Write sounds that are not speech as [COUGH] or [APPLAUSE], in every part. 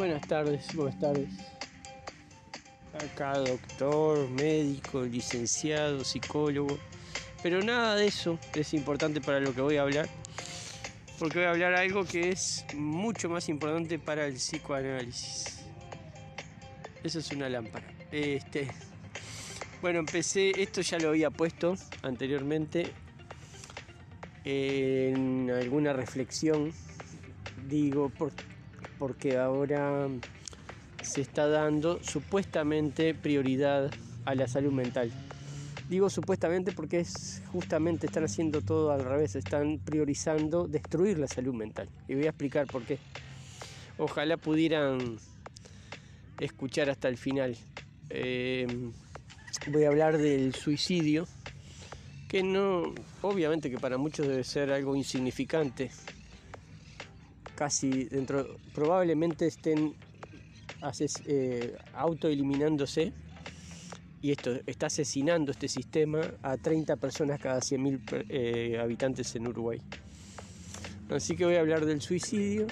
Buenas tardes, buenas tardes. Acá doctor, médico, licenciado, psicólogo. Pero nada de eso es importante para lo que voy a hablar. Porque voy a hablar algo que es mucho más importante para el psicoanálisis. Eso es una lámpara. Este, bueno, empecé, esto ya lo había puesto anteriormente en alguna reflexión. Digo, por, porque ahora se está dando supuestamente prioridad a la salud mental. Digo supuestamente porque es justamente están haciendo todo al revés, están priorizando destruir la salud mental. Y voy a explicar por qué. Ojalá pudieran escuchar hasta el final. Eh, voy a hablar del suicidio, que no, obviamente que para muchos debe ser algo insignificante, casi dentro, probablemente estén eh, autoeliminándose y esto está asesinando este sistema a 30 personas cada 100.000 eh, habitantes en Uruguay. Así que voy a hablar del suicidio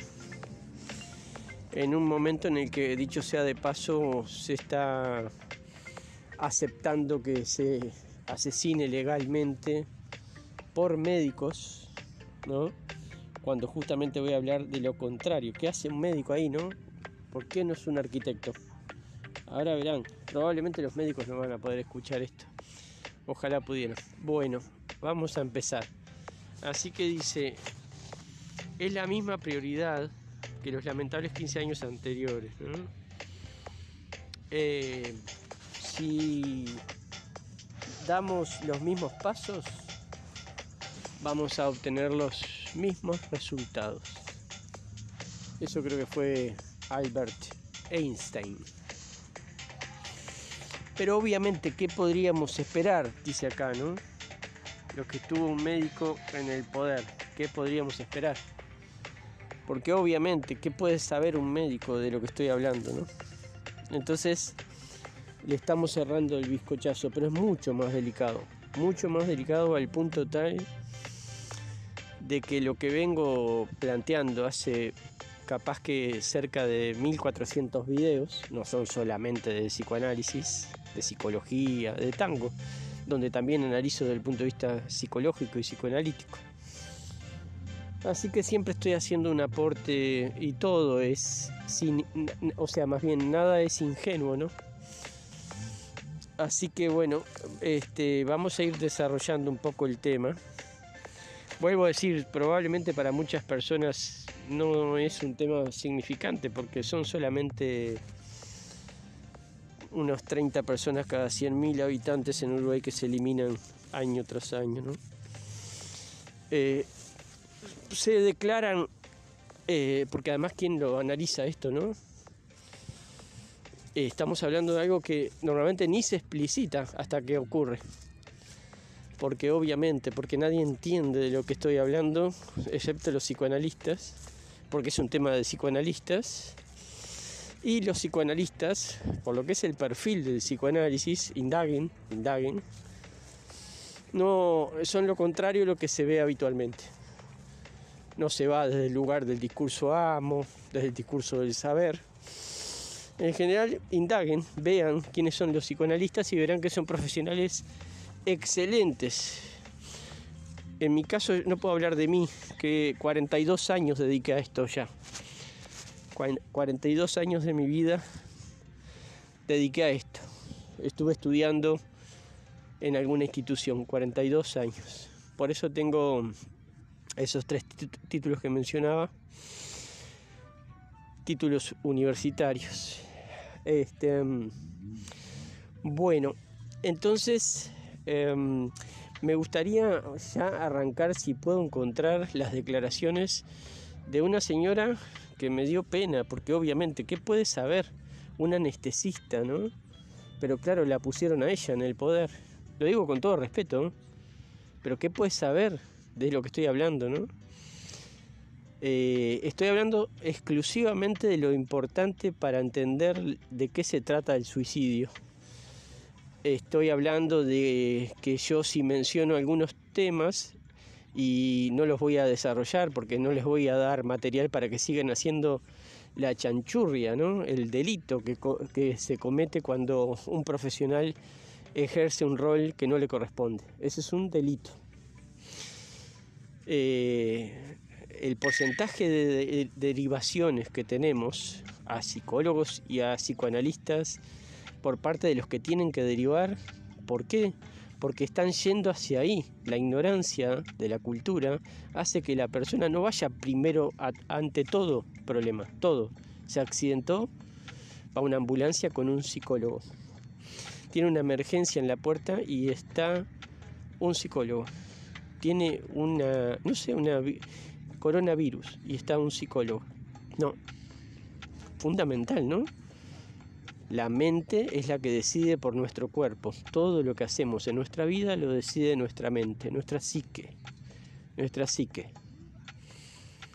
en un momento en el que, dicho sea de paso, se está aceptando que se asesine legalmente por médicos, ¿no? Cuando justamente voy a hablar de lo contrario. ¿Qué hace un médico ahí, no? ¿Por qué no es un arquitecto? Ahora verán, probablemente los médicos no van a poder escuchar esto. Ojalá pudieran. Bueno, vamos a empezar. Así que dice, es la misma prioridad que los lamentables 15 años anteriores. Eh, si damos los mismos pasos, vamos a obtener los mismos resultados. Eso creo que fue Albert Einstein. Pero obviamente, ¿qué podríamos esperar? Dice acá, ¿no? Lo que tuvo un médico en el poder. ¿Qué podríamos esperar? Porque obviamente, ¿qué puede saber un médico de lo que estoy hablando, no? Entonces, le estamos cerrando el bizcochazo, pero es mucho más delicado. Mucho más delicado al punto tal de que lo que vengo planteando hace capaz que cerca de 1400 videos, no son solamente de psicoanálisis, de psicología, de tango, donde también analizo desde el punto de vista psicológico y psicoanalítico. Así que siempre estoy haciendo un aporte y todo es sin, o sea, más bien nada es ingenuo, ¿no? Así que bueno, este, vamos a ir desarrollando un poco el tema. Vuelvo a decir, probablemente para muchas personas no es un tema significante porque son solamente unos 30 personas cada 100.000 habitantes en Uruguay que se eliminan año tras año. ¿no? Eh, se declaran, eh, porque además quién lo analiza esto, ¿no? Eh, estamos hablando de algo que normalmente ni se explicita hasta que ocurre porque obviamente, porque nadie entiende de lo que estoy hablando, excepto los psicoanalistas, porque es un tema de psicoanalistas, y los psicoanalistas, por lo que es el perfil del psicoanálisis, indaguen, indaguen, no son lo contrario a lo que se ve habitualmente. No se va desde el lugar del discurso amo, desde el discurso del saber. En general, indaguen, vean quiénes son los psicoanalistas y verán que son profesionales excelentes. En mi caso no puedo hablar de mí, que 42 años dediqué a esto ya. 42 años de mi vida dediqué a esto. Estuve estudiando en alguna institución, 42 años. Por eso tengo esos tres títulos que mencionaba, títulos universitarios. Este, mm, bueno, entonces Em, me gustaría ya arrancar si puedo encontrar las declaraciones de una señora que me dio pena, porque obviamente, ¿qué puede saber un anestesista, no? Pero claro, la pusieron a ella en el poder. Lo digo con todo respeto, pero ¿qué puede saber de lo que estoy hablando, no? Eh, estoy hablando exclusivamente de lo importante para entender de qué se trata el suicidio estoy hablando de que yo si menciono algunos temas y no los voy a desarrollar porque no les voy a dar material para que sigan haciendo la chanchurria, ¿no? el delito que, se comete cuando un profesional ejerce un rol que no le corresponde. Ese es un delito. Eh, el porcentaje de, derivaciones que tenemos a psicólogos y a psicoanalistas por parte de los que tienen que derivar, ¿por qué? Porque están yendo hacia ahí. La ignorancia de la cultura hace que la persona no vaya primero ante todo problema, todo. Se accidentó, a una ambulancia con un psicólogo. Tiene una emergencia en la puerta y está un psicólogo. Tiene una, no sé, una coronavirus y está un psicólogo. No, fundamental, ¿no? La mente es la que decide por nuestro cuerpo. Todo lo que hacemos en nuestra vida lo decide nuestra mente, nuestra psique. Nuestra psique.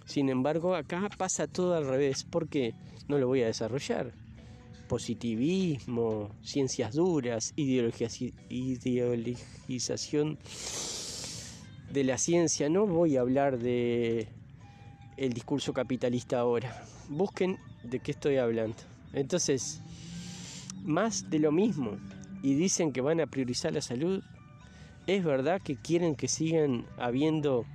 Sin embargo, acá pasa todo al revés. ¿Por qué? No lo voy a desarrollar. Positivismo, ciencias duras, ideologización de la ciencia. No voy a hablar de el discurso capitalista ahora. Busquen de qué estoy hablando. Entonces, más de lo mismo. Y dicen que van a priorizar la salud. ¿Es verdad que quieren que sigan habiendo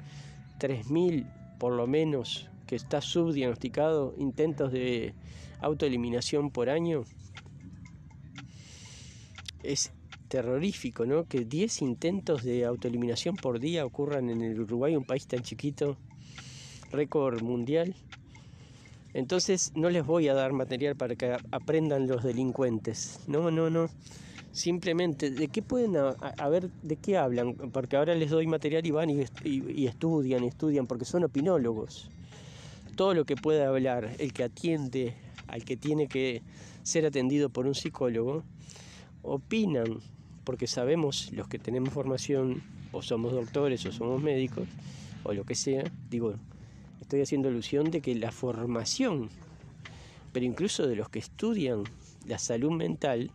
3.000 por lo menos que está subdiagnosticado intentos de autoeliminación por año? Es terrorífico, ¿no? Que 10 intentos de autoeliminación por día ocurran en el Uruguay, un país tan chiquito, récord mundial. Entonces no les voy a dar material para que aprendan los delincuentes. No, no, no. Simplemente, ¿de qué pueden, a, ver, de qué hablan? Porque ahora les doy material y van y, y, estudian, estudian, porque son opinólogos. Todo lo que pueda hablar el que atiende al que tiene que ser atendido por un psicólogo, opinan, porque sabemos los que tenemos formación, o somos doctores, o somos médicos, o lo que sea, digo, estoy haciendo alusión de que la formación, pero incluso de los que estudian la salud mental,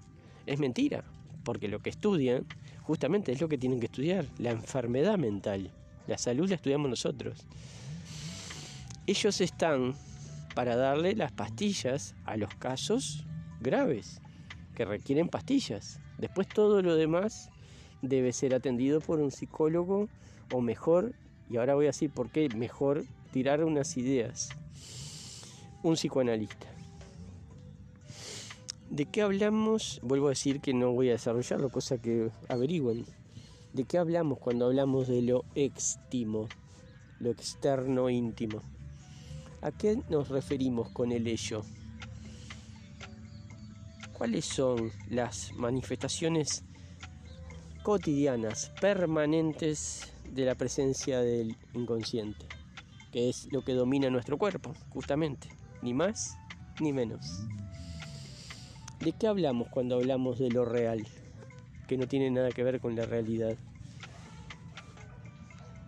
es mentira, porque lo que estudian justamente es lo que tienen que estudiar, la enfermedad mental. La salud la estudiamos nosotros. Ellos están para darle las pastillas a los casos graves que requieren pastillas. Después todo lo demás debe ser atendido por un psicólogo o mejor, y ahora voy a decir por qué mejor tirar unas ideas. Un psicoanalista. ¿De qué hablamos? Vuelvo a decir que no voy a desarrollarlo, cosa que averigüen. ¿De qué hablamos cuando hablamos de lo extimo, lo externo íntimo? ¿A qué nos referimos con el ello? ¿Cuáles son las manifestaciones cotidianas, permanentes de la presencia del inconsciente? Que es lo que domina nuestro cuerpo, justamente, ni más ni menos. ¿De qué hablamos cuando hablamos de lo real, que no tiene nada que ver con la realidad?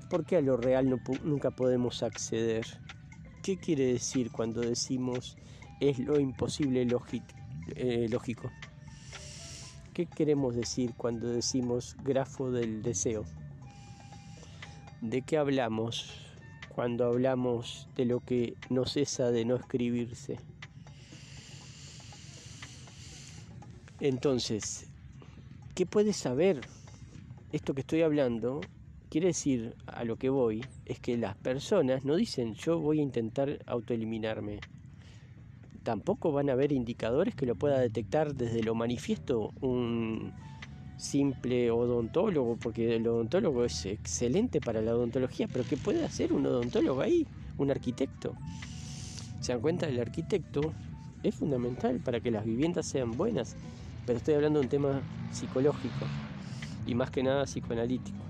¿Por qué a lo real nunca podemos acceder? ¿Qué quiere decir cuando decimos es lo imposible eh, lógico? ¿Qué queremos decir cuando decimos grafo del deseo? ¿De qué hablamos cuando hablamos de lo que no cesa de no escribirse. Entonces, ¿qué puedes saber? Esto que estoy hablando quiere decir a lo que voy es que las personas no dicen yo voy a intentar autoeliminarme. Tampoco van a haber indicadores que lo pueda detectar desde lo manifiesto un simple odontólogo, porque el odontólogo es excelente para la odontología, pero ¿qué puede hacer un odontólogo ahí? Un arquitecto. ¿Se dan cuenta? El arquitecto es fundamental para que las viviendas sean buenas, pero estoy hablando de un tema psicológico y más que nada psicoanalítico.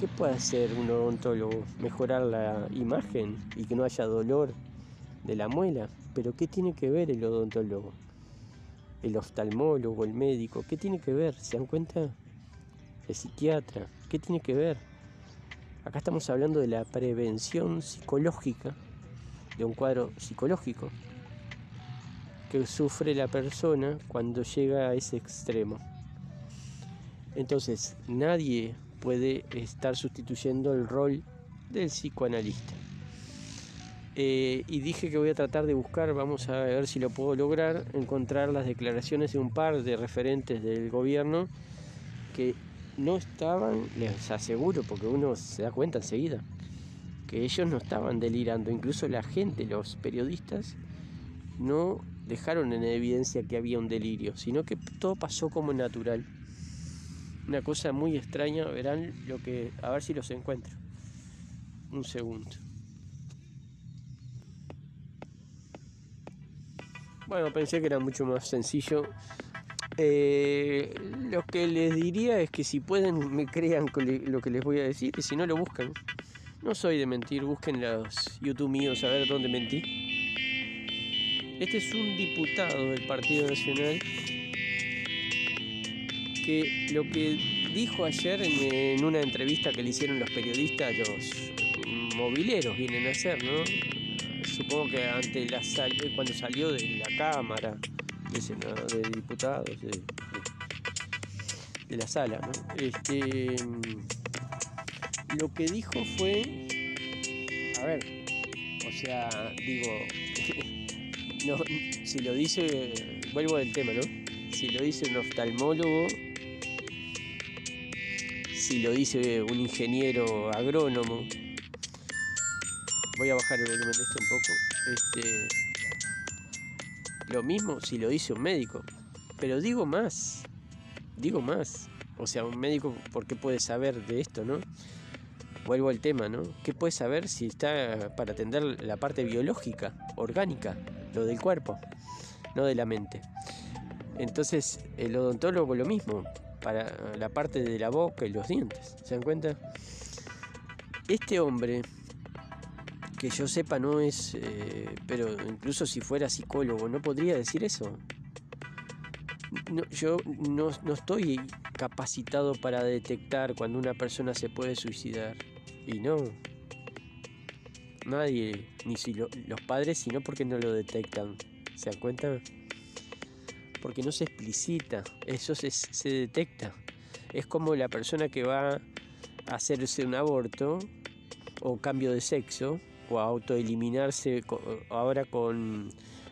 ¿Qué puede hacer un odontólogo? Mejorar la imagen y que no haya dolor de la muela. Pero ¿qué tiene que ver el odontólogo? El oftalmólogo, el médico, ¿qué tiene que ver? ¿Se dan cuenta? El psiquiatra, ¿qué tiene que ver? Acá estamos hablando de la prevención psicológica, de un cuadro psicológico que sufre la persona cuando llega a ese extremo. Entonces, nadie puede estar sustituyendo el rol del psicoanalista. Eh, y dije que voy a tratar de buscar, vamos a ver si lo puedo lograr, encontrar las declaraciones de un par de referentes del gobierno que no estaban, les aseguro, porque uno se da cuenta enseguida, que ellos no estaban delirando, incluso la gente, los periodistas, no dejaron en evidencia que había un delirio, sino que todo pasó como natural. Una cosa muy extraña, verán lo que, a ver si los encuentro. Un segundo. Bueno, pensé que era mucho más sencillo. Eh, lo que les diría es que si pueden me crean lo que les voy a decir y si no lo buscan. No soy de mentir, busquen los YouTube míos a ver dónde mentí. Este es un diputado del Partido Nacional que lo que dijo ayer en, una entrevista que le hicieron los periodistas, los mobileros vienen a hacer, ¿no? Supongo que ante la cuando salió de la Cámara de, de Diputados, de, la sala, Este, lo que dijo fue, a ver, o sea, digo, [LAUGHS] si lo dice, vuelvo del tema, ¿no? Si lo dice un oftalmólogo, si lo dice un ingeniero agrónomo, Voy a bajar el volumen de este un poco. Este, lo mismo si lo dice un médico. Pero digo más. Digo más. O sea, un médico, ¿por qué puede saber de esto, no? Vuelvo al tema, ¿no? ¿Qué puede saber si está para atender la parte biológica, orgánica, lo del cuerpo, no de la mente? Entonces, el odontólogo lo mismo, para la parte de la boca y los dientes. ¿Se dan cuenta? Este hombre que yo sepa no es, eh, pero incluso si fuera psicólogo, ¿no podría decir eso? yo no, estoy capacitado para detectar cuando una persona se puede suicidar. Y no. Nadie, ni si los padres, sino porque no lo detectan. ¿Se dan cuenta? Porque no se explicita, eso se, se detecta. Es como la persona que va a hacerse un aborto o cambio de sexo o autoeliminarse ahora con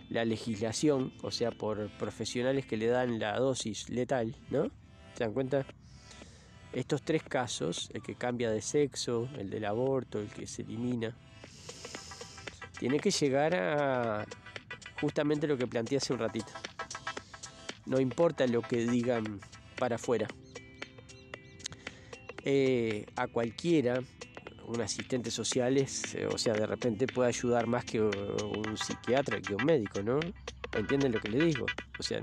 la legislación, o sea, por profesionales que le dan la dosis letal, ¿no? ¿Se dan cuenta? Estos tres casos, el que cambia de sexo, el del aborto, el que se elimina, tiene que llegar a justamente lo que planteé hace un ratito. No importa lo que digan para afuera. Eh, a cualquiera un asistente social eh, o sea, de repente puede ayudar más que un psiquiatra, que un médico, ¿no? ¿Entienden lo que le digo? O sea,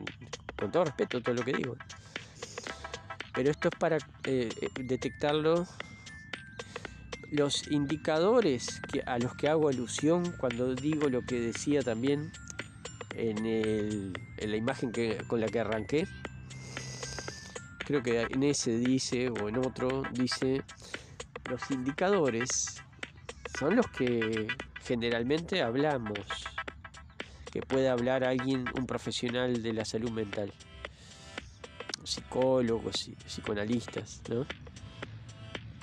con todo respeto todo lo que digo. Pero esto es para eh, eh, detectarlo. Los indicadores que, a los que hago alusión cuando digo lo que decía también en, el, en la imagen que, con la que arranqué, creo que en ese dice, o en otro, dice los indicadores son los que generalmente hablamos, que puede hablar alguien, un profesional de la salud mental, psicólogos, psicoanalistas, ¿no?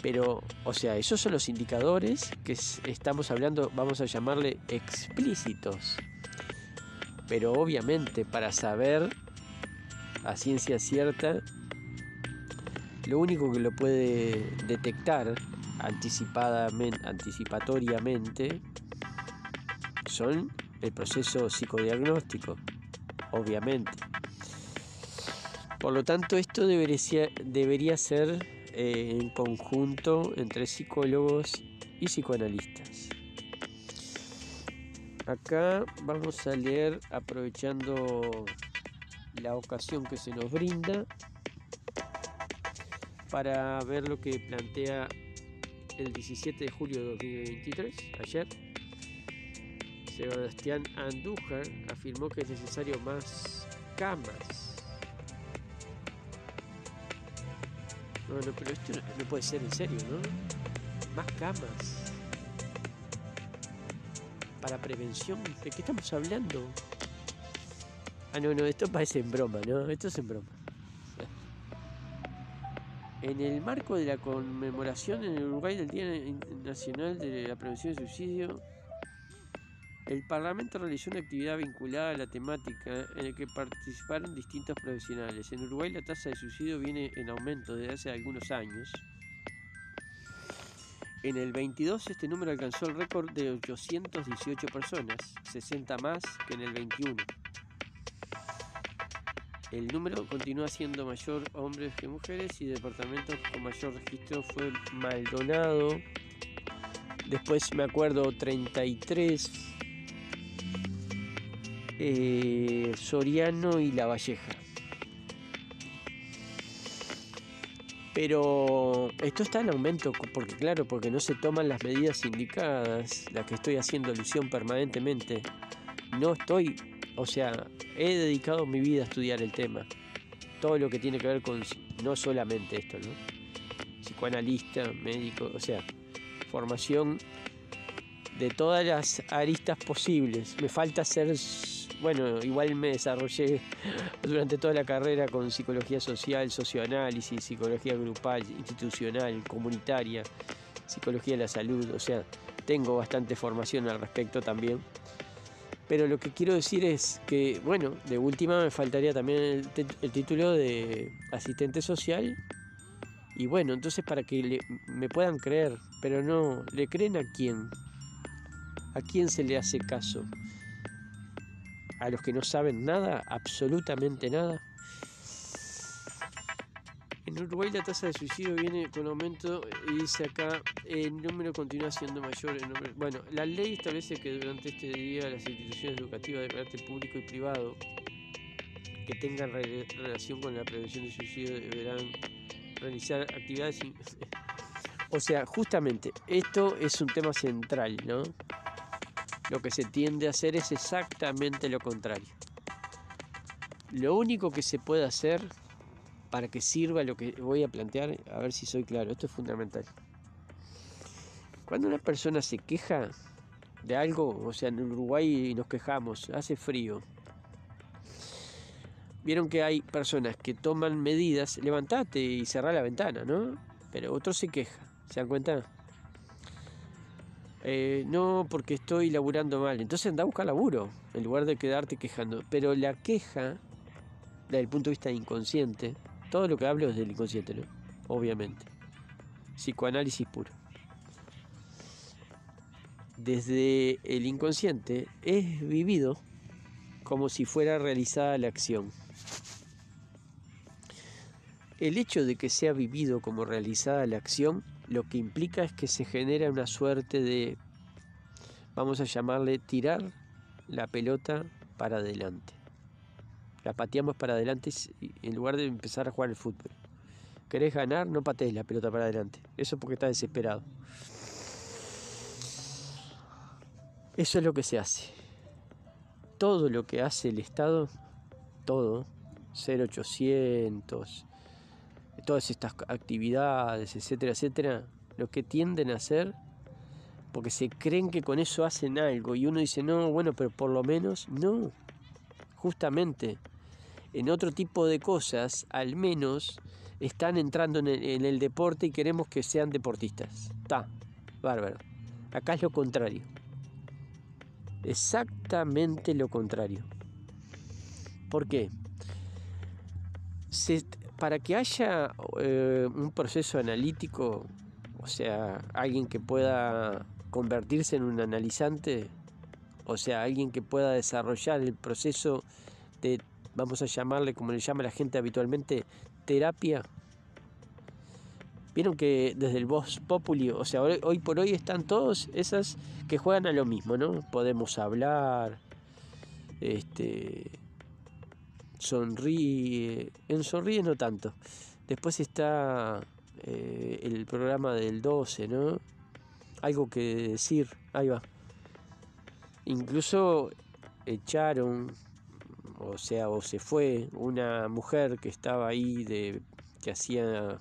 Pero, o sea, esos son los indicadores que estamos hablando, vamos a llamarle explícitos. Pero obviamente para saber a ciencia cierta, lo único que lo puede detectar anticipadamente, anticipatoriamente son el proceso psicodiagnóstico, obviamente. Por lo tanto, esto debería, ser eh, en conjunto entre psicólogos y psicoanalistas. Acá vamos a leer, aprovechando la ocasión que se nos brinda, para ver lo que plantea el 17 de julio de 2023, ayer, Sebastián Andújar afirmó que es necesario más camas. No, no, pero esto no, puede ser en serio, ¿no? Más camas. Para prevención, ¿de qué estamos hablando? Ah, no, no, esto parece en broma, ¿no? Esto es en broma. En el marco de la conmemoración en Uruguay del Día Nacional de la Prevención del Suicidio, El Parlamento realizó una actividad vinculada a la temática en la que participaron distintos profesionales. En Uruguay la tasa de suicidio viene en aumento desde hace algunos años. En el 22 este número alcanzó el récord de 818 personas, 60 más que en el 21. El número continúa siendo mayor hombres que mujeres y departamentos con mayor registro fue Maldonado. Después me acuerdo 33, eh, Soriano y La Valleja. Pero esto está en aumento, porque claro, porque no se toman las medidas indicadas, las que estoy haciendo alusión permanentemente. No estoy, o sea, he dedicado mi vida a estudiar el tema. Todo lo que tiene que ver con, no solamente esto, ¿no? Psicoanalista, médico, o sea, formación de todas las aristas posibles. Me falta ser bueno, igual me desarrollé [LAUGHS] durante toda la carrera con psicología social, socioanálisis, psicología grupal, institucional, comunitaria, psicología de la salud, o sea, tengo bastante formación al respecto también. Pero lo que quiero decir es que, bueno, de última me faltaría también el, título de asistente social. Y bueno, entonces para que me puedan creer, pero no, ¿le creen a quién? ¿A quién se le hace caso? a los que no saben nada, absolutamente nada. En Uruguay la tasa de suicidio viene con aumento y dice acá el número continúa siendo mayor. bueno, la ley establece que durante este día las instituciones educativas de carácter público y privado que tengan relación con la prevención de suicidio deberán realizar actividades. [LAUGHS] o sea, justamente esto es un tema central, ¿no? lo que se tiende a hacer es exactamente lo contrario. Lo único que se puede hacer para que sirva lo que voy a plantear, a ver si soy claro, esto es fundamental. Cuando una persona se queja de algo, o sea, en Uruguay nos quejamos, hace frío. Vieron que hay personas que toman medidas, levantate y cerrá la ventana, ¿no? Pero otro se queja, ¿se dan cuenta? Eh, no, porque estoy laburando mal. Entonces anda a buscar laburo, en lugar de quedarte quejando. Pero la queja, desde el punto de vista inconsciente, todo lo que hablo es del inconsciente, ¿no? Obviamente. Psicoanálisis puro. Desde el inconsciente es vivido como si fuera realizada la acción. El hecho de que sea vivido como realizada la acción lo que implica es que se genera una suerte de, vamos a llamarle, tirar la pelota para adelante. La pateamos para adelante en lugar de empezar a jugar el fútbol. ¿Querés ganar? No patees la pelota para adelante. Eso porque estás desesperado. Eso es lo que se hace. Todo lo que hace el Estado, todo, 0800, todas estas actividades, etcétera, etcétera, lo que tienden a hacer, porque se creen que con eso hacen algo, y uno dice, no, bueno, pero por lo menos, no, justamente, en otro tipo de cosas, al menos están entrando en el, deporte y queremos que sean deportistas. Está, bárbaro. Acá es lo contrario. Exactamente lo contrario. ¿Por qué? Para que haya eh, un proceso analítico, o sea, alguien que pueda convertirse en un analizante, o sea, alguien que pueda desarrollar el proceso de, vamos a llamarle como le llama la gente habitualmente, terapia. Vieron que desde el Voz Populi, o sea, hoy por hoy están todos esas que juegan a lo mismo, ¿no? Podemos hablar, este, sonríe, en sonríe no tanto. Después está eh, el programa del 12, ¿no? Algo que decir, ahí va. Incluso echaron, o sea, o se fue una mujer que estaba ahí de que hacía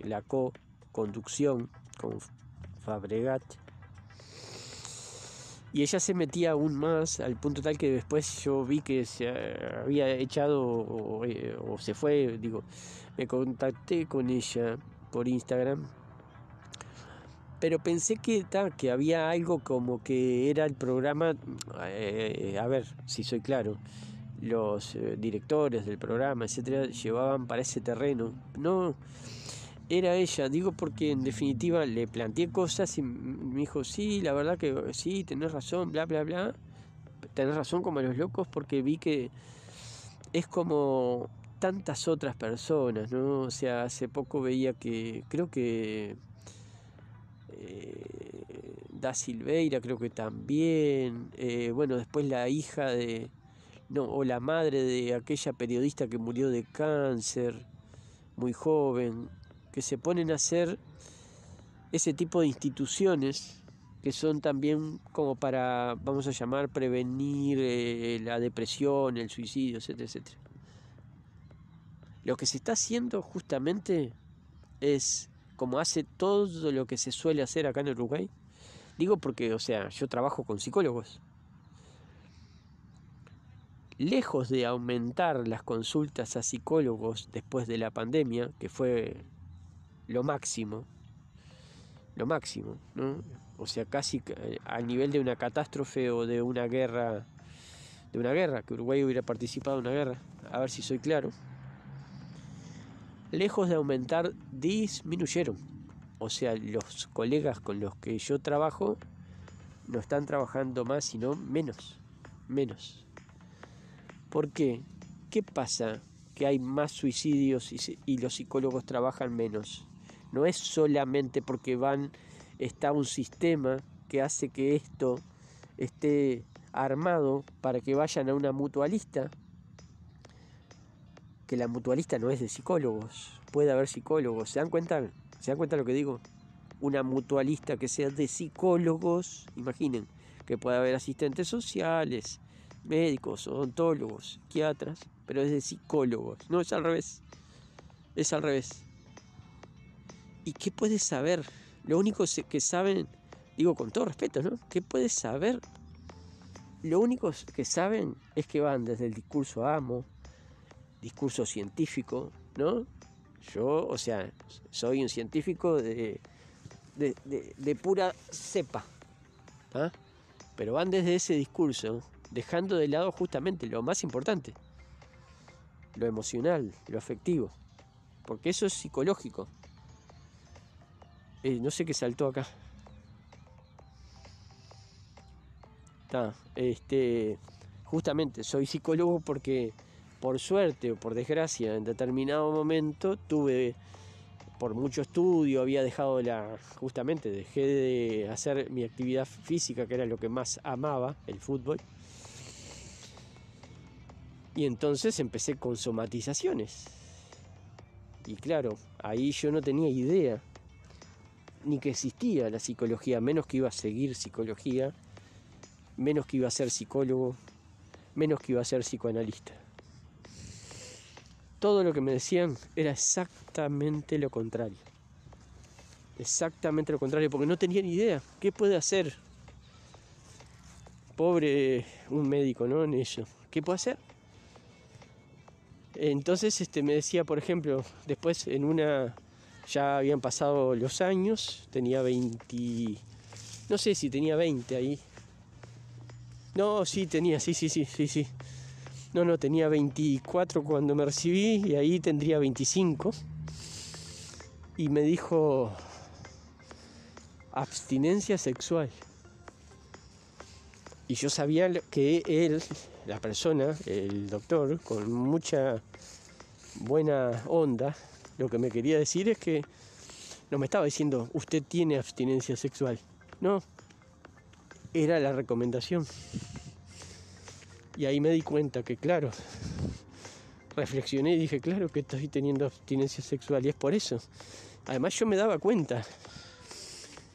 la co-conducción con Fabregat y ella se metía aún más al punto tal que después yo vi que se había echado o, eh, se fue, digo, me contacté con ella por Instagram. pero pensé que, que había algo como que era el programa, eh, a ver si soy claro, los eh, directores del programa, etcétera, llevaban para ese terreno. No, era ella, digo porque en definitiva le planteé cosas y me dijo, sí, la verdad que sí, tenés razón, bla, bla, bla. Tenés razón como los locos porque vi que es como tantas otras personas, ¿no? O sea, hace poco veía que, creo que eh, da Silveira, creo que también, eh, bueno, después la hija de, no, o la madre de aquella periodista que murió de cáncer, muy joven, que se ponen a hacer ese tipo de instituciones que son también como para, vamos a llamar, prevenir eh, la depresión, el suicidio, etcétera, etcétera. Lo que se está haciendo justamente es como hace todo lo que se suele hacer acá en Uruguay. Digo porque, o sea, yo trabajo con psicólogos. Lejos de aumentar las consultas a psicólogos después de la pandemia, que fue lo máximo, lo máximo, ¿no? O sea, casi al nivel de una catástrofe o de una guerra, de una guerra, que Uruguay hubiera participado en una guerra, a ver si soy claro lejos de aumentar, disminuyeron. O sea, los colegas con los que yo trabajo no están trabajando más, sino menos. Menos. ¿Por qué? ¿Qué pasa que hay más suicidios y, los psicólogos trabajan menos? No es solamente porque van, está un sistema que hace que esto esté armado para que vayan a una mutualista que la mutualista no es de psicólogos. Puede haber psicólogos. ¿Se dan cuenta? ¿Se dan cuenta lo que digo? Una mutualista que sea de psicólogos, imaginen, que puede haber asistentes sociales, médicos, odontólogos, psiquiatras, pero es de psicólogos. No es al revés. Es al revés. ¿Y qué puedes saber? Lo único que saben, digo con todo respeto, ¿no? ¿Qué puedes saber? Lo único que saben es que van desde el discurso amo, discurso científico, ¿no? Yo, o sea, soy un científico de, de, pura cepa, ¿ah? pero van desde ese discurso, dejando de lado justamente lo más importante, lo emocional, lo afectivo, porque eso es psicológico. Eh, no sé qué saltó acá. este, justamente soy psicólogo porque por suerte o por desgracia, en determinado momento tuve por mucho estudio, había dejado la, justamente dejé de hacer mi actividad física, que era lo que más amaba, el fútbol. Y entonces empecé con somatizaciones. Y claro, ahí yo no tenía idea ni que existía la psicología, menos que iba a seguir psicología, menos que iba a ser psicólogo, menos que iba a ser psicoanalista todo lo que me decían era exactamente lo contrario. Exactamente lo contrario, porque no tenía ni idea. ¿Qué puede hacer? Pobre un médico, ¿no? En eso. ¿Qué puede hacer? Entonces este, me decía, por ejemplo, después en una, ya habían pasado los años, tenía 20, no sé si tenía 20 ahí. No, sí, tenía, sí, sí, sí, sí, sí. No, no, tenía 24 cuando me recibí y ahí tendría 25. Y me dijo abstinencia sexual. Y yo sabía que él, la persona, el doctor, con mucha buena onda, lo que me quería decir es que no me estaba diciendo, usted tiene abstinencia sexual. No, era la recomendación. Y ahí me di cuenta que, claro, reflexioné y dije, claro que estoy teniendo abstinencia sexual y es por eso. Además yo me daba cuenta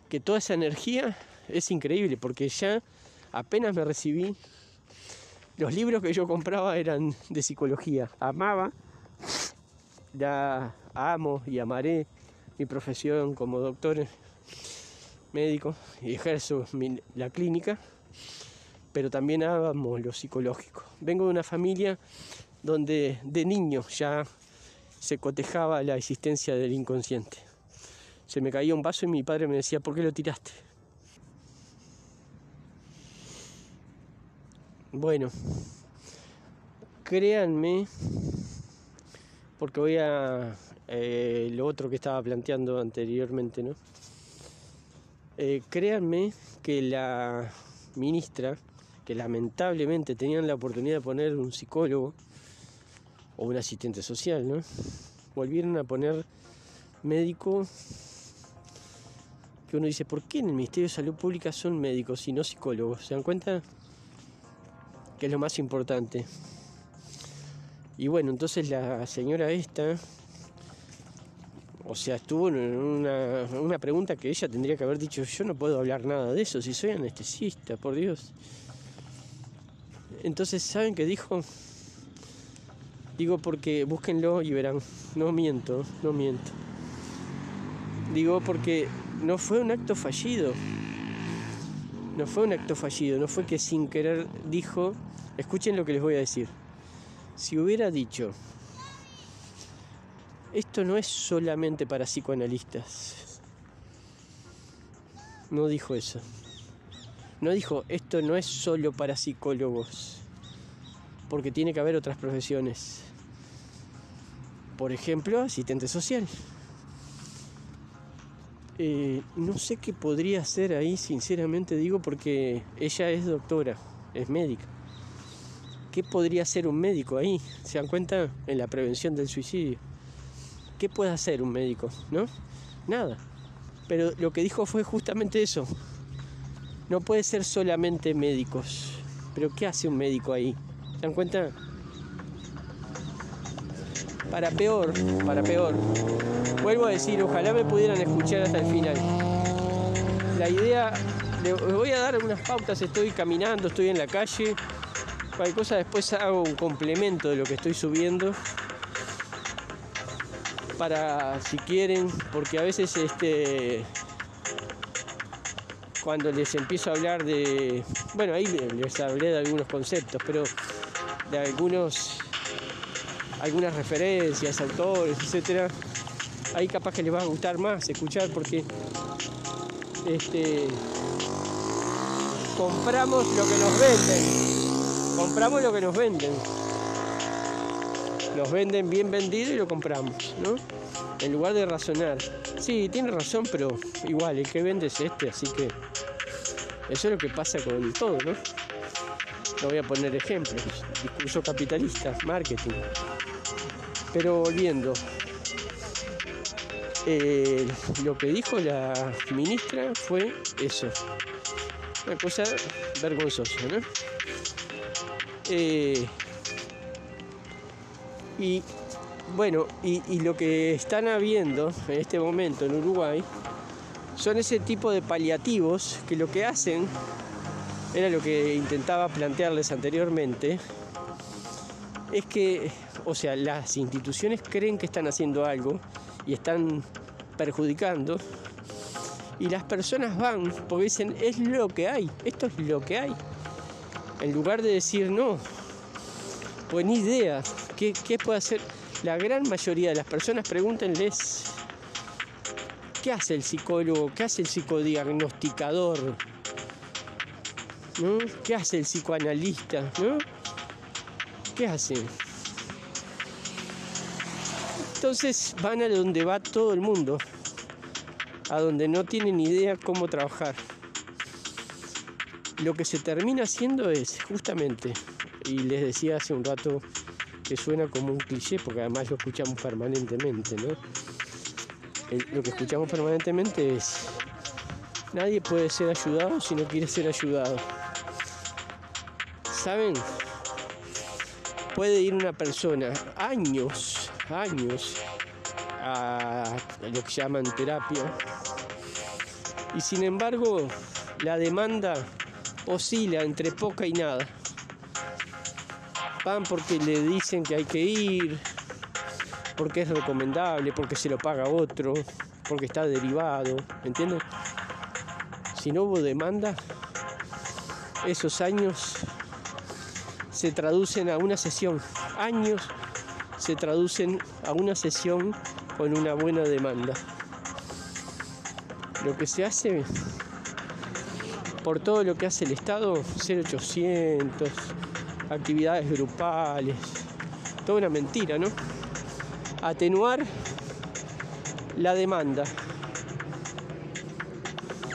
que toda esa energía es increíble porque ya apenas me recibí, los libros que yo compraba eran de psicología. Amaba, ya amo y amaré mi profesión como doctor médico y ejerzo la clínica pero también amo lo psicológico. Vengo de una familia donde de niño ya se cotejaba la existencia del inconsciente. se me caía un vaso y mi padre me decía, ¿por qué lo tiraste? Bueno, créanme, porque voy a eh, lo otro que estaba planteando anteriormente, ¿no? Eh, créanme que la ministra, que lamentablemente tenían la oportunidad de poner un psicólogo o un asistente social, ¿no? Volvieron a poner médico que uno dice, ¿por qué en el Ministerio de Salud Pública son médicos y no psicólogos? ¿Se dan cuenta? Que es lo más importante. Y bueno, entonces la señora esta, o sea, estuvo en una, una, pregunta que ella tendría que haber dicho, yo no puedo hablar nada de eso, si soy anestesista, por Dios. Entonces, ¿saben qué dijo? Digo porque búsquenlo y verán, no miento, no miento. Digo porque no fue un acto fallido. No fue un acto fallido, no fue que sin querer dijo, escuchen lo que les voy a decir si hubiera dicho, esto no es solamente para psicoanalistas, no dijo eso. No dijo, esto no es solo para psicólogos, porque tiene que haber otras profesiones. Por ejemplo, asistente social. Eh, no sé qué podría hacer ahí, sinceramente digo, porque ella es doctora, es médica. ¿Qué podría hacer un médico ahí? ¿Se dan cuenta? En la prevención del suicidio. ¿Qué puede hacer un médico? ¿No? Nada. Pero lo que dijo fue justamente eso. No puede ser solamente médicos. Pero ¿qué hace un médico ahí? ¿Se dan cuenta? Para peor, para peor. Vuelvo a decir, ojalá me pudieran escuchar hasta el final. La idea, les voy a dar unas pautas, estoy caminando, estoy en la calle, Cualquier cosa después hago un complemento de lo que estoy subiendo para si quieren, porque a veces este cuando les empiezo a hablar de, bueno, ahí les hablé de algunos conceptos, pero de algunos algunas referencias, autores, etcétera, ahí capaz que les va a gustar más escuchar porque este compramos lo que nos venden compramos lo que nos venden. Nos venden bien vendido y lo compramos, ¿no? En lugar de razonar. Sí, tiene razón, pero igual, el que vende es este, así que eso es lo que pasa con todo, ¿no? No voy a poner ejemplos. Discurso capitalista, marketing. Pero volviendo, eh, lo que dijo la ministra fue eso. Una cosa vergonzosa, ¿no? Eh, y bueno, y, lo que están habiendo en este momento en Uruguay son ese tipo de paliativos que lo que hacen, era lo que intentaba plantearles anteriormente, es que, o sea, las instituciones creen que están haciendo algo y están perjudicando, y las personas van porque dicen, es lo que hay, esto es lo que hay en lugar de decir no, pues ni idea, ¿qué, puede hacer? La gran mayoría de las personas pregúntenles, ¿qué hace el psicólogo? ¿Qué hace el psicodiagnosticador? ¿No? ¿Qué hace el psicoanalista? ¿No? ¿Qué hace? Entonces van a donde va todo el mundo, a donde no tienen idea cómo trabajar lo que se termina haciendo es justamente, y les decía hace un rato que suena como un cliché, porque además lo escuchamos permanentemente, ¿no? lo que escuchamos permanentemente es, nadie puede ser ayudado si no quiere ser ayudado. ¿Saben? Puede ir una persona años, años a lo que llaman terapia, y sin embargo la demanda oscila entre poca y nada. Van porque le dicen que hay que ir, porque es recomendable, porque se lo paga otro, porque está derivado, ¿entiendes? Si no hubo demanda, esos años se traducen a una sesión. Años se traducen a una sesión con una buena demanda. lo que se hace por todo lo que hace el Estado, 0800, actividades grupales, toda una mentira, ¿no? Atenuar la demanda.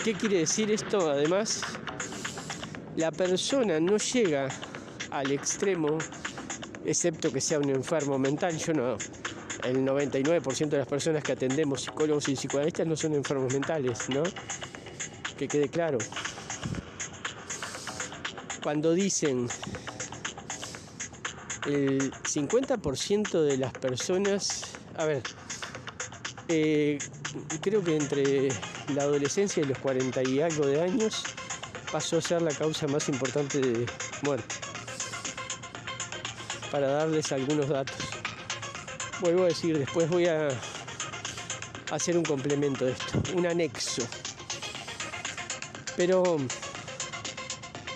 ¿Qué quiere decir esto? Además, la persona no llega al extremo, excepto que sea un enfermo mental. Yo no, el 99% de las personas que atendemos, psicólogos y psicoanalistas, no son enfermos mentales, ¿no? Que quede claro. Cuando dicen el 50% de las personas, a ver, eh, creo que entre la adolescencia y los 40 y algo de años pasó a ser la causa más importante de muerte. Para darles algunos datos. Vuelvo a decir, después voy a hacer un complemento de esto, un anexo. Pero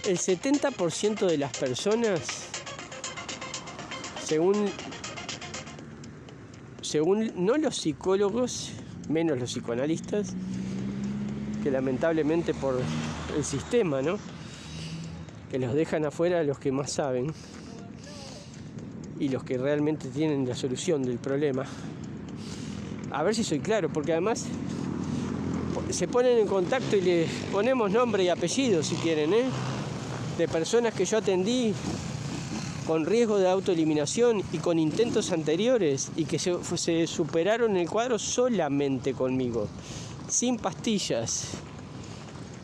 el 70% de las personas, según, según no los psicólogos, menos los psicoanalistas, que lamentablemente por el sistema, ¿no? Que los dejan afuera los que más saben y los que realmente tienen la solución del problema. A ver si soy claro, porque además se ponen en contacto y les ponemos nombre y apellido si quieren, ¿eh? De personas que yo atendí con riesgo de autoeliminación y con intentos anteriores y que se, se superaron el cuadro solamente conmigo, sin pastillas,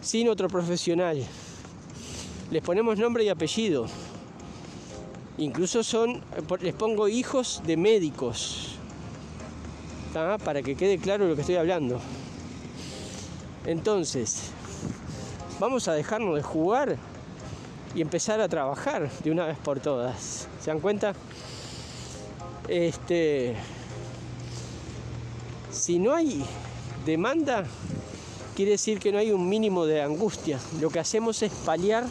sin otro profesional. Les ponemos nombre y apellido. Incluso son, les pongo hijos de médicos, para que quede claro lo que estoy hablando. Entonces, vamos a dejarnos de jugar y empezar a trabajar de una vez por todas. ¿Se dan cuenta? Este, si no hay demanda, quiere decir que no hay un mínimo de angustia. Lo que hacemos es paliar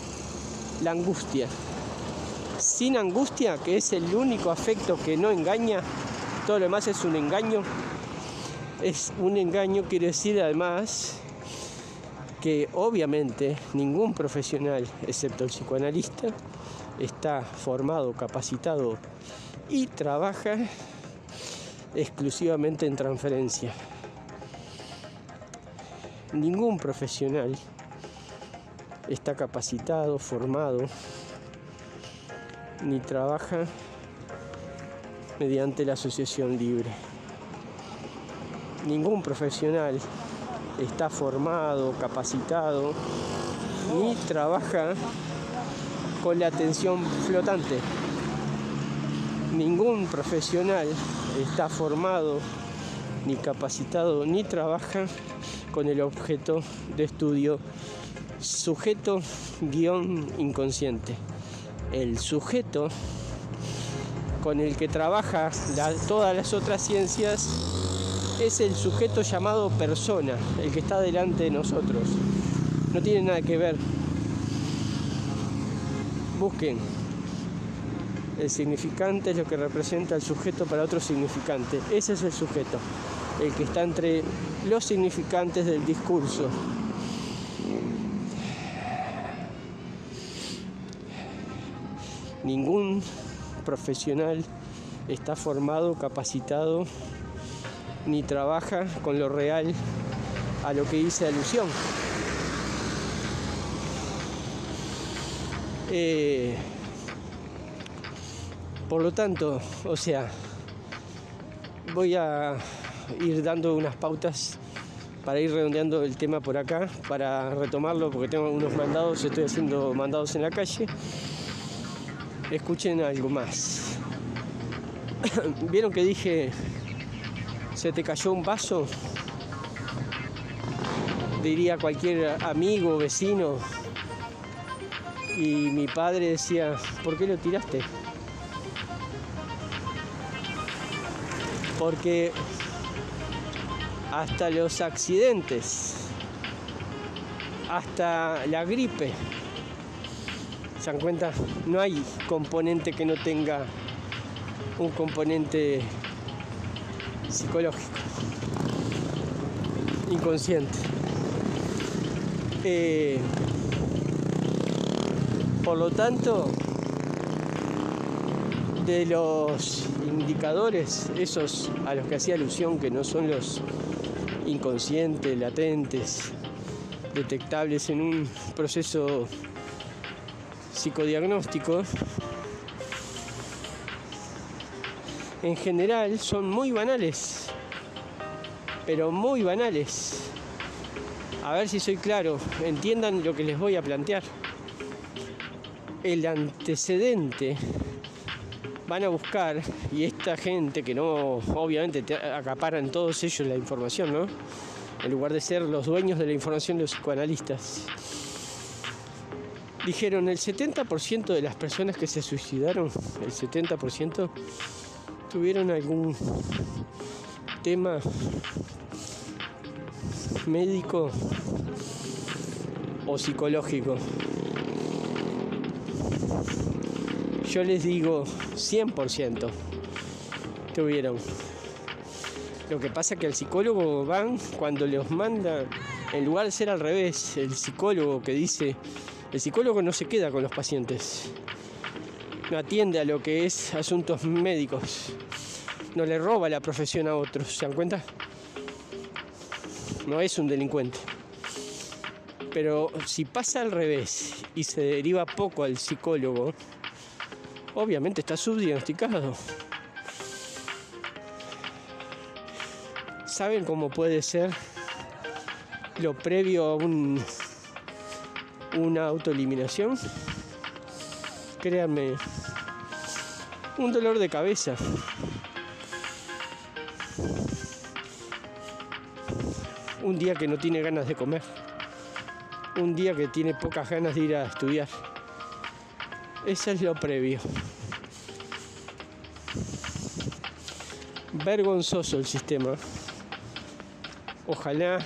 la angustia. Sin angustia, que es el único afecto que no engaña, todo lo demás es un engaño. Es un engaño, quiere decir además que obviamente ningún profesional, excepto el psicoanalista, está formado, capacitado y trabaja exclusivamente en transferencia ningún profesional está capacitado, formado, ni trabaja mediante la asociación libre. Ningún profesional está formado, capacitado, ni trabaja con la atención flotante. Ningún profesional está formado, ni capacitado, ni trabaja con el objeto de estudio sujeto guion inconsciente. El sujeto con el que trabaja todas las otras ciencias es el sujeto llamado persona, el que está delante de nosotros. No tiene nada que ver. Busquen. El significante es lo que representa el sujeto para otro significante. Ese es el sujeto el que está entre los significantes del discurso. Ningún profesional está formado, capacitado, ni trabaja con lo real a lo que dice alusión. Eh, por lo tanto, o sea, voy a ir dando unas pautas para ir redondeando el tema por acá, para retomarlo, porque tengo unos mandados, estoy haciendo mandados en la calle. Escuchen algo más. [COUGHS] ¿Vieron que dije, se te cayó un vaso? Diría cualquier amigo, vecino. Y mi padre decía, ¿por qué lo tiraste? Porque hasta los accidentes, hasta la gripe. ¿Se dan cuenta? No hay componente que no tenga un componente psicológico, inconsciente. Eh, por lo tanto, de los indicadores, esos a los que hacía alusión, que no son los inconscientes, latentes, detectables en un proceso psicodiagnóstico, en general son muy banales, pero muy banales. A ver si soy claro, entiendan lo que les voy a plantear. El antecedente van a buscar, y esta gente que no, obviamente acaparan todos ellos la información, ¿no? En lugar de ser los dueños de la información los psicoanalistas. Dijeron, el 70% de las personas que se suicidaron, el 70%, tuvieron algún tema médico o psicológico. Yo les digo 100% tuvieron. Lo que pasa es que el psicólogo van cuando los manda, en lugar de ser al revés, el psicólogo que dice, el psicólogo no se queda con los pacientes, no atiende a lo que es asuntos médicos, no le roba la profesión a otros, ¿se dan cuenta? No es un delincuente. Pero si pasa al revés y se deriva poco al psicólogo, obviamente está subdiagnosticado. ¿Saben cómo puede ser lo previo a un, una autoeliminación? Créanme, un dolor de cabeza. Un día que no tiene ganas de comer. Un día que tiene pocas ganas de ir a estudiar ese es lo previo. Vergonzoso el sistema. Ojalá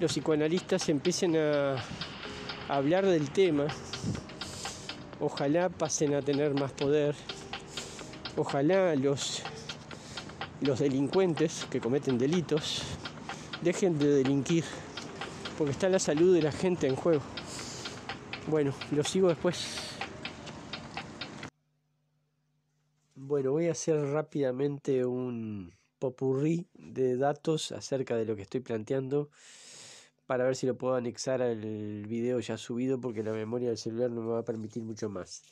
los psicoanalistas empiecen a hablar del tema. Ojalá pasen a tener más poder. Ojalá los, los delincuentes que cometen delitos dejen de delinquir. Porque está la salud de la gente en juego. Bueno, lo sigo después. Bueno, voy a hacer rápidamente un popurrí de datos acerca de lo que estoy planteando para ver si lo puedo anexar al video ya subido porque la memoria del celular no me va a permitir mucho más.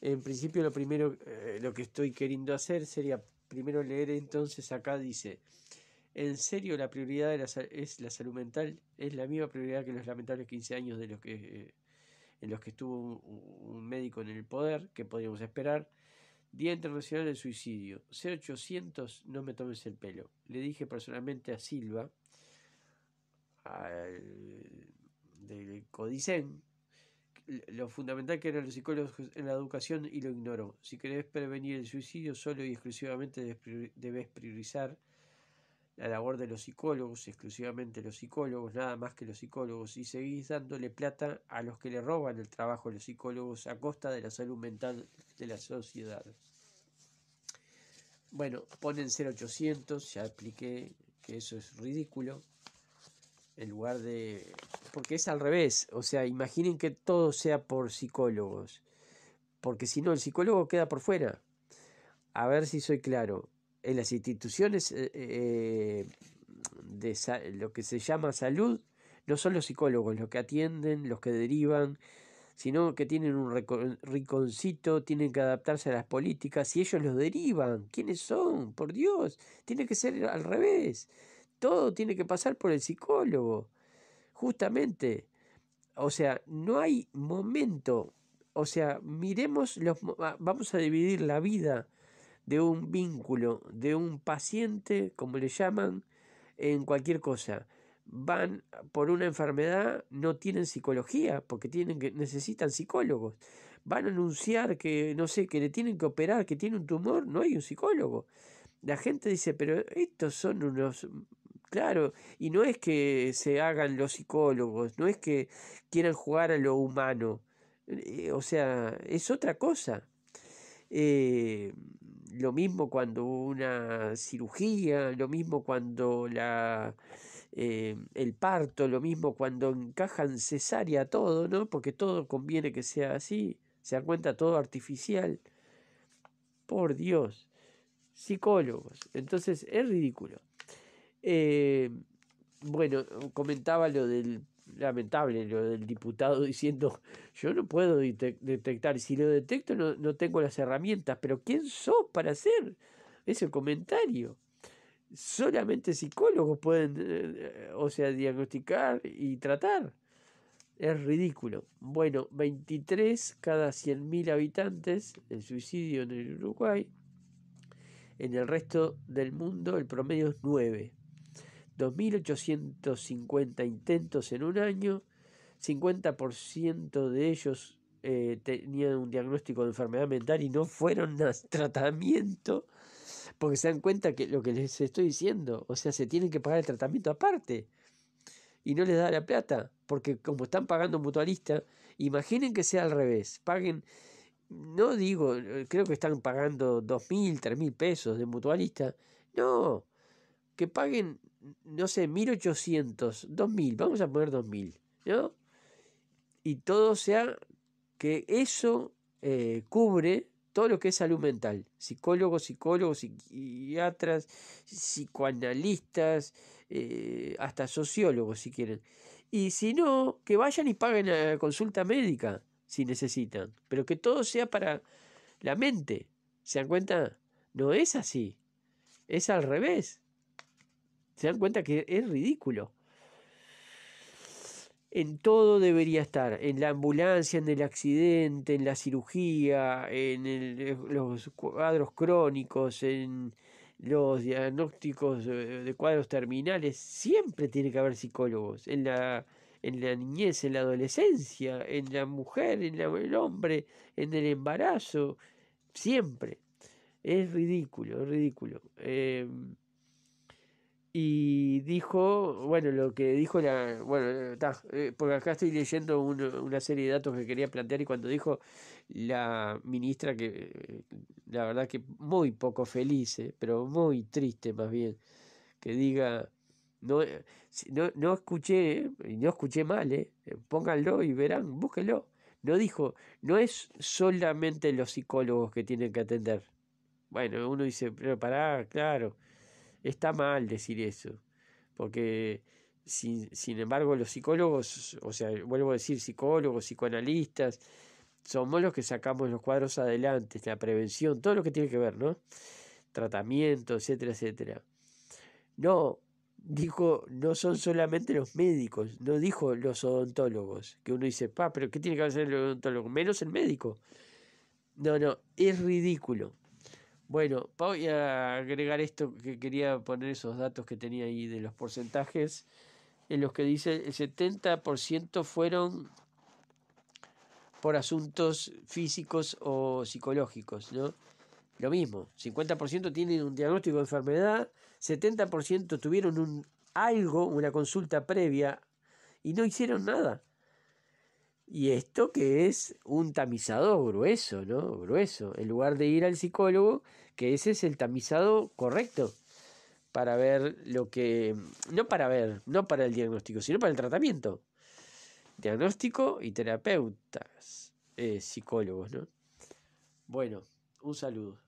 En principio lo primero, eh, lo que estoy queriendo hacer sería primero leer entonces acá dice, en serio la prioridad de la, es la salud mental, es la misma prioridad que los lamentables 15 años de los que, en los que estuvo un, un médico en el poder, que podríamos esperar Día Internacional del Suicidio. C800, no me tomes el pelo. Le dije personalmente a Silva, al, del Codicen, lo fundamental que eran los psicólogos en la educación y lo ignoró. Si querés prevenir el suicidio, solo y exclusivamente debes priorizar la labor de los psicólogos, exclusivamente los psicólogos, nada más que los psicólogos, y seguís dándole plata a los que le roban el trabajo a los psicólogos a costa de la salud mental de la sociedad. Bueno, ponen 0800, ya expliqué que eso es ridículo, en lugar de... porque es al revés, o sea, imaginen que todo sea por psicólogos, porque si no, el psicólogo queda por fuera. A ver si soy claro en las instituciones eh, eh, de lo que se llama salud, no son los psicólogos los que atienden, los que derivan, sino que tienen un rinconcito, tienen que adaptarse a las políticas y ellos los derivan. ¿Quiénes son? Por Dios, tiene que ser al revés. Todo tiene que pasar por el psicólogo. Justamente. O sea, no hay momento. O sea, miremos los... Vamos a dividir la vida de un vínculo, de un paciente, como le llaman, en cualquier cosa. Van por una enfermedad, no tienen psicología, porque tienen que, necesitan psicólogos. Van a anunciar que, no sé, que le tienen que operar, que tiene un tumor, no hay un psicólogo. La gente dice, pero estos son unos Claro, y no es que se hagan los psicólogos, no es que quieran jugar a lo humano, eh, o sea, es otra cosa. Eh, lo mismo cuando una cirugía, lo mismo cuando la, eh, el parto, lo mismo cuando encajan cesárea todo, ¿no? Porque todo conviene que sea así, se da cuenta todo artificial. Por Dios, psicólogos. Entonces es ridículo. Eh, bueno, comentaba lo del lamentable lo del diputado [LAUGHS] diciendo yo no puedo detectar, si lo detecto no, no tengo las herramientas, pero ¿quién sos para hacer ese comentario? Solamente psicólogos pueden, eh, o sea, diagnosticar y tratar. Es ridículo. Bueno, 23 cada 100.000 habitantes, el suicidio en el Uruguay. En el resto del mundo el promedio es 9. 2.850 intentos en un año, 50% de ellos eh, tenían un diagnóstico de enfermedad mental y no fueron a tratamiento, porque se dan cuenta que lo que les estoy diciendo, o sea, se tienen que pagar el tratamiento aparte y no les da la plata, porque como están pagando mutualista, imaginen que sea al revés, paguen, no digo, creo que están pagando dos mil, tres mil pesos de mutualista, no, que paguen no sé, 1800, 2000, vamos a poner 2000, ¿no? Y todo sea que eso eh, cubre todo lo que es salud mental, psicólogos, psicólogos, psiquiatras, psicoanalistas, eh, hasta sociólogos si quieren. Y si no, que vayan y paguen la consulta médica si necesitan, pero que todo sea para la mente. ¿Se dan cuenta? No es así, es al revés se dan cuenta que es ridículo. En todo debería estar, en la ambulancia, en el accidente, en la cirugía, en eh, los cuadros crónicos, en los diagnósticos de, cuadros terminales, siempre tiene que haber psicólogos, en la, en la niñez, en la adolescencia, en la mujer, en el hombre, en el embarazo, siempre. Es ridículo, es ridículo. Eh, y dijo, bueno, lo que dijo la, bueno, eh, porque acá estoy leyendo una serie de datos que quería plantear y cuando dijo la ministra que eh, la verdad que muy poco feliz, eh, pero muy triste más bien, que diga, no, no, no escuché, y no escuché mal, eh, pónganlo y verán, búsquenlo. No dijo, no es solamente los psicólogos que tienen que atender. Bueno, uno dice, pero pará, claro Está mal decir eso, porque sin, sin embargo los psicólogos, o sea, vuelvo a decir psicólogos, psicoanalistas, somos los que sacamos los cuadros adelante, la prevención, todo lo que tiene que ver, ¿no? Tratamiento, etcétera, etcétera. No, dijo, no son solamente los médicos, no dijo los odontólogos, que uno dice, pa, pero ¿qué tiene que hacer el odontólogo? Menos el médico. No, no, es ridículo. Bueno, voy a agregar esto que quería poner esos datos que tenía ahí de los porcentajes, en los que dice el 70% fueron por asuntos físicos o psicológicos, ¿no? Lo mismo, 50% tienen un diagnóstico de enfermedad, 70% tuvieron un algo, una consulta previa y no hicieron nada. Y esto que es un tamizado grueso, ¿no? Grueso. En lugar de ir al psicólogo, que ese es el tamizado correcto para ver lo que... No para ver, no para el diagnóstico, sino para el tratamiento. Diagnóstico y terapeutas, eh, psicólogos, ¿no? Bueno, un saludo.